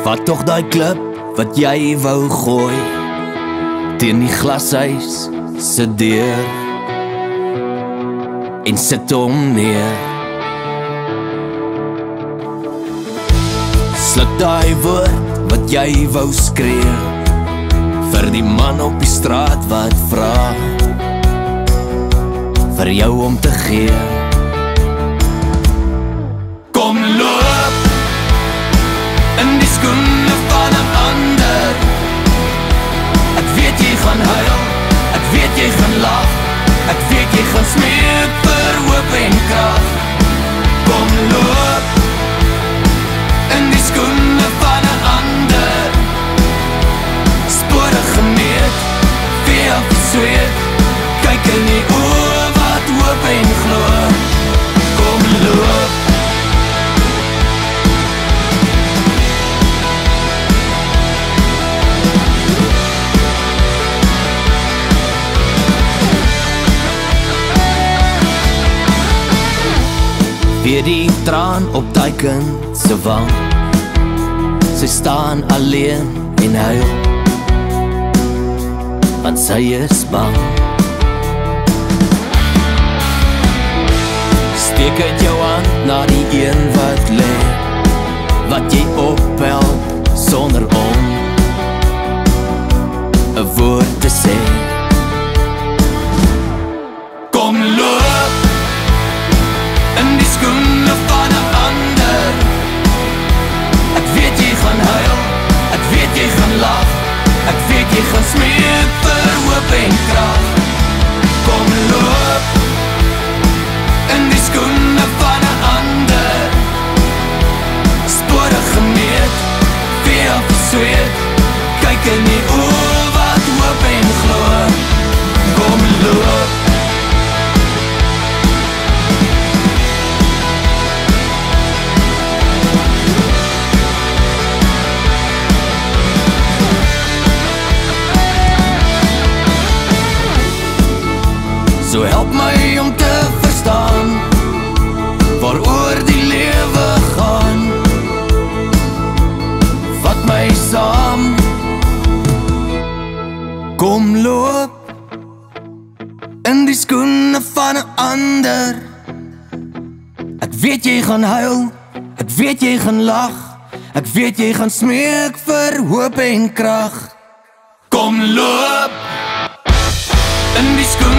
Vat tog daai klip wat jy wou gooi teen die glashuis se deur en sit hom neer. Sluk daai woord wat jy wou skree vir die man op die straat wat vra vir jou om te gee. Sweet, kyk in die oë wat hoop en glo. Kom loop. Weer die traan op daai kind se wang Sy staan alleen en huil Want sy is bang. Steek uit jou hand na die een wat lê So help my om te verstaan waaroor die lewe gaan. Vat my saam. Kom loop in die skoene van 'n ander. Ek weet jy gaan huil, ek weet jy gaan lag, ek weet jy gaan smeek vir hoop en krag. Kom loop in die skoene